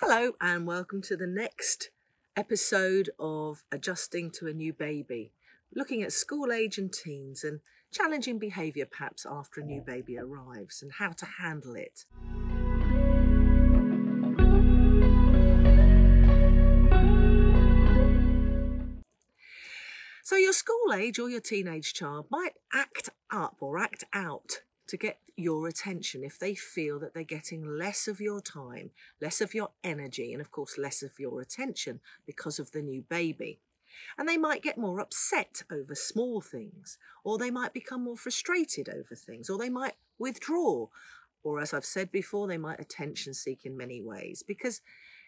Hello, and welcome to the next episode of Adjusting to a New Baby, looking at school age and teens and challenging behaviour perhaps after a new baby arrives and how to handle it. So, your school age or your teenage child might act up or act out to get your attention if they feel that they're getting less of your time, less of your energy, and of course, less of your attention because of the new baby. And they might get more upset over small things, or they might become more frustrated over things, or they might withdraw, or as I've said before, they might attention seek in many ways because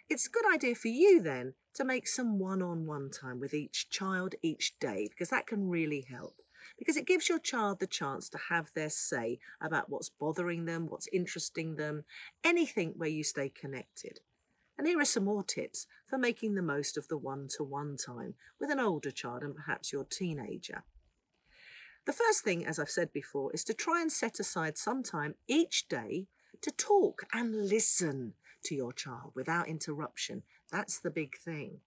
it's a good idea for you then to make some one on one time with each child each day because that can really help because it gives your child the chance to have their say about what's bothering them, what's interesting them, anything where you stay connected. And here are some more tips for making the most of the one to one time with an older child and perhaps your teenager. The first thing, as I've said before, is to try and set aside some time each day to talk and listen to your child without interruption. That's the big thing.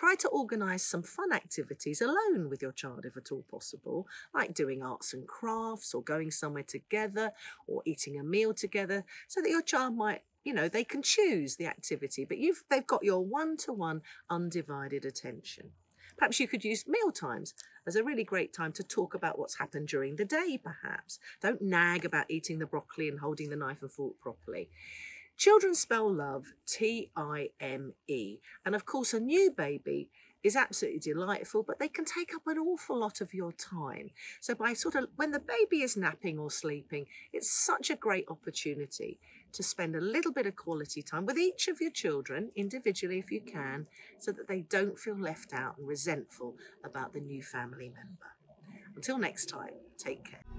Try to organise some fun activities alone with your child if at all possible, like doing arts and crafts or going somewhere together or eating a meal together so that your child might you know they can choose the activity but you've they've got your one-to-one undivided attention Perhaps you could use meal times as a really great time to talk about what's happened during the day, perhaps. Don't nag about eating the broccoli and holding the knife and fork properly. Children spell love T I M E. And of course, a new baby is absolutely delightful, but they can take up an awful lot of your time. So, by sort of when the baby is napping or sleeping, it's such a great opportunity to spend a little bit of quality time with each of your children individually if you can, so that they don't feel left out and resentful about the new family member. Until next time, take care.